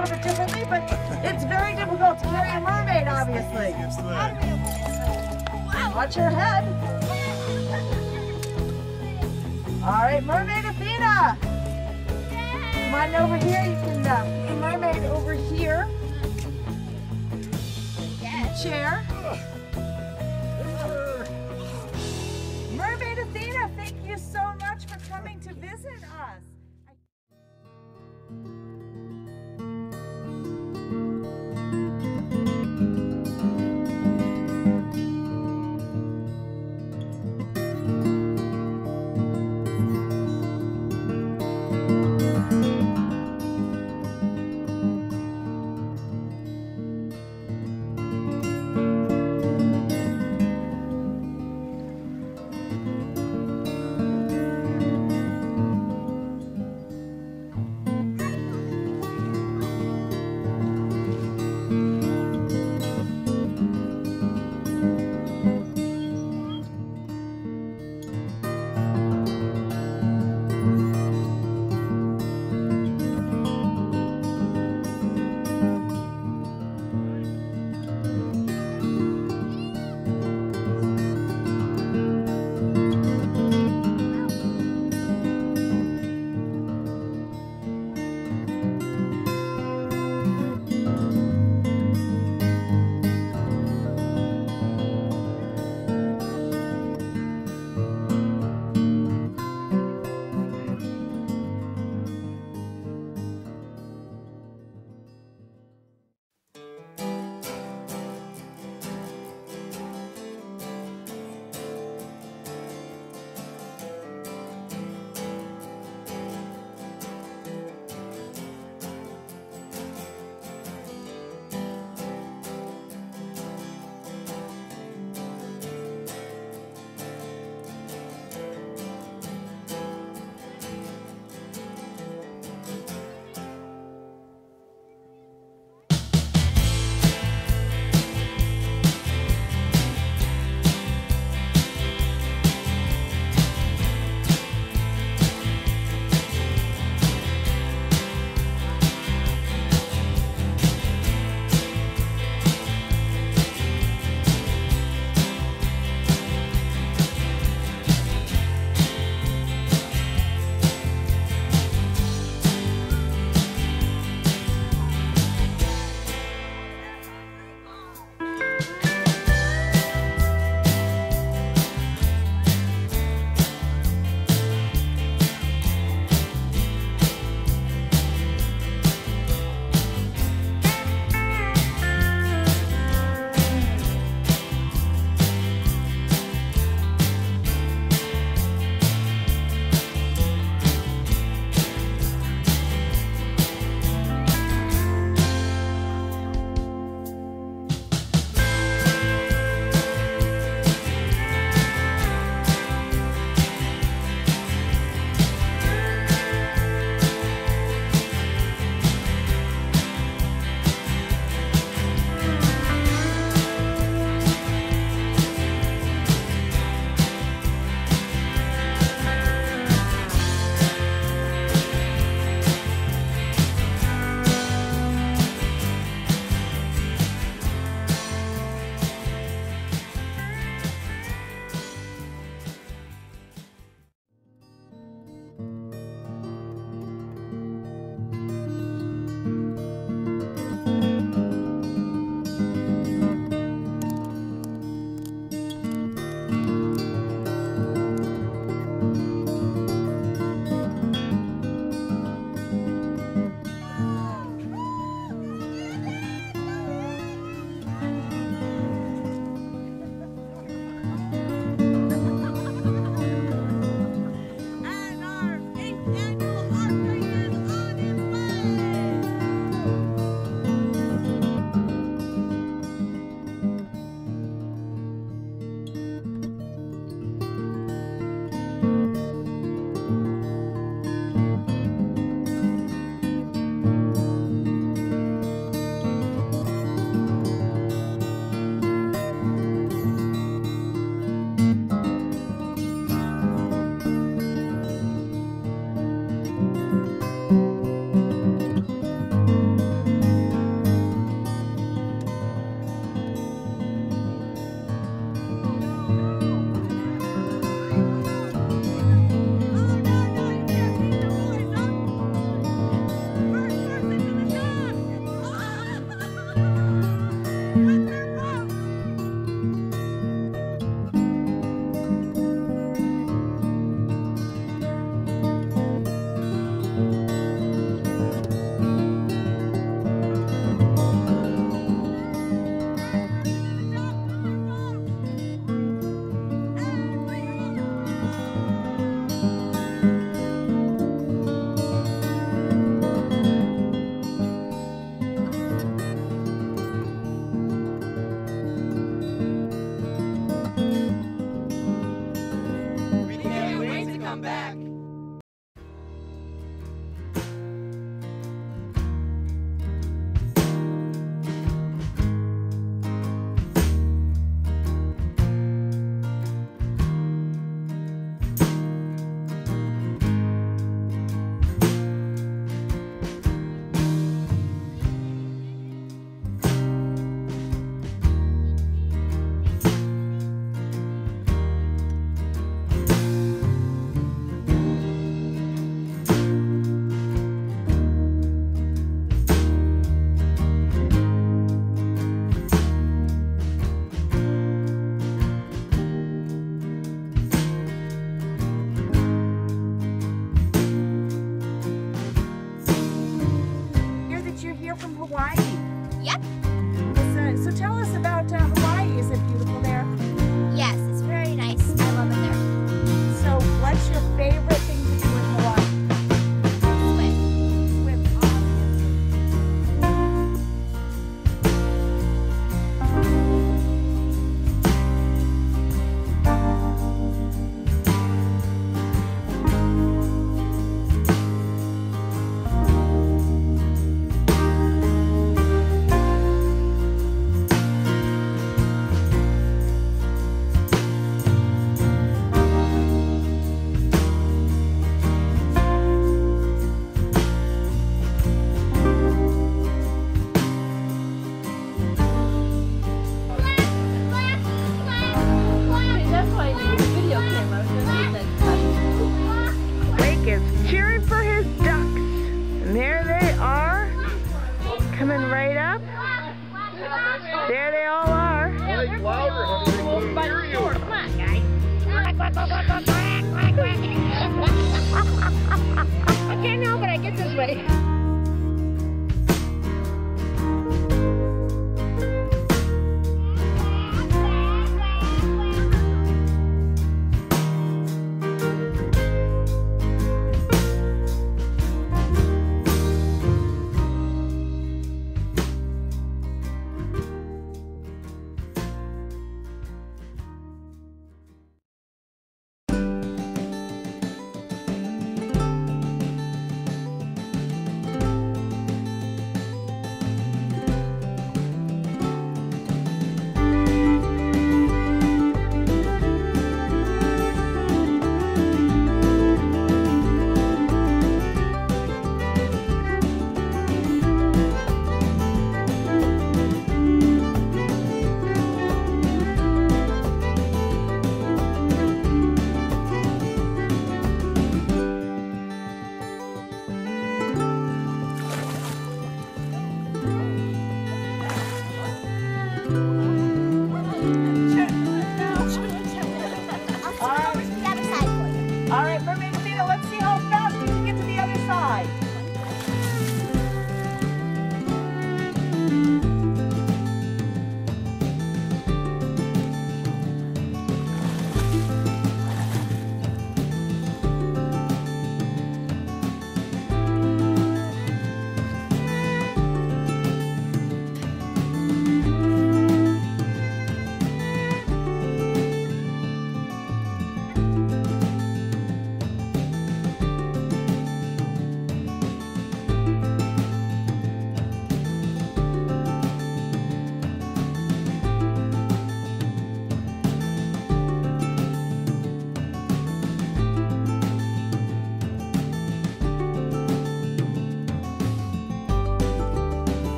little bit differently, but it's very difficult to carry a mermaid, obviously. Watch your head. All right, Mermaid Athena. Come on over here. You can uh, be mermaid over here. Chair. Mermaid Athena, thank you so much for coming to visit us.